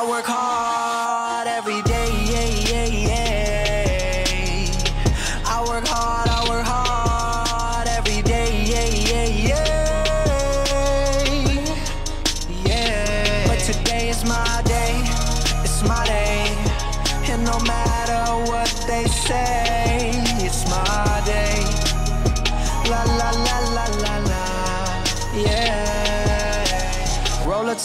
I work hard every day.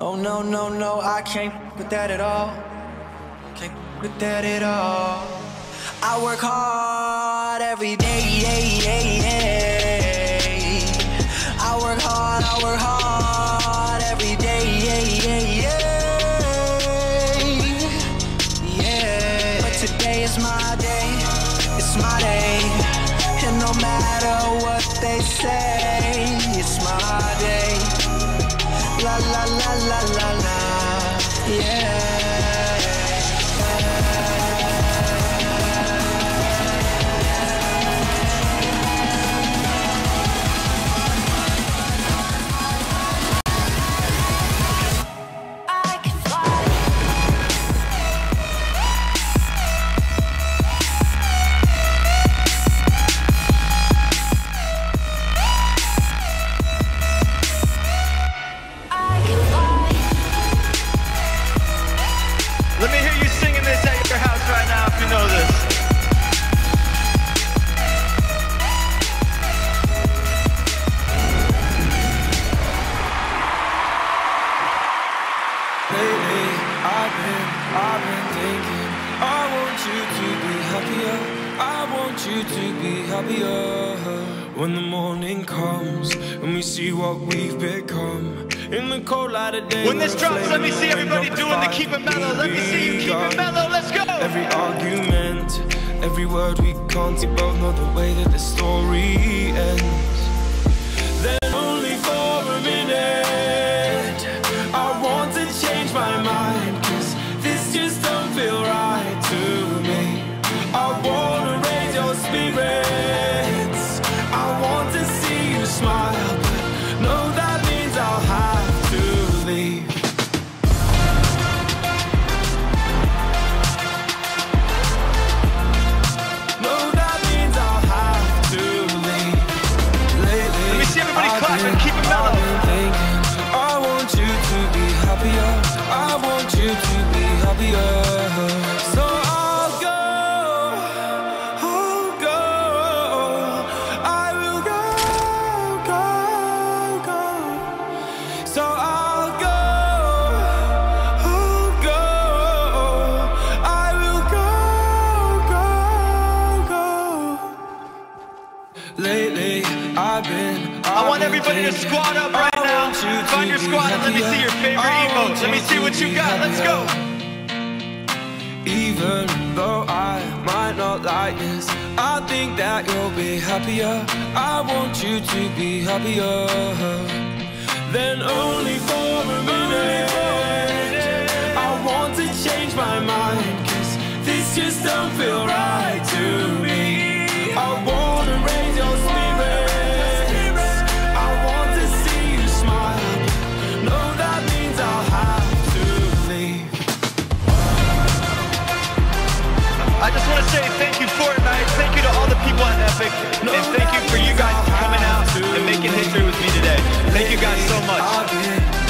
Oh no, no, no, I can't with that at all. Can't with that at all. I work hard every day. I work hard, I work hard every day. Yeah. But today is my day, it's my day. And no matter what they say, it's my day. La la la, yeah. Happier. I want you to be happier. When the morning comes and we see what we've become. In the cold light of day. When this drops, let me see everybody doing the keep it mellow. Let me see you keep it mellow. Let's go. Every argument, every word we can't see, both know the way that the story ends. I've been. I want everybody to squat up right now. Find your squad and let me see your favorite emote. Let me see what you got. Let's go. Even though I might not like this, I think that you'll be happier. I want you to be happier. than only for I just want to say thank you, Fortnite. Thank you to all the people at Epic. And thank you for you guys coming out and making history with me today. Thank you guys so much.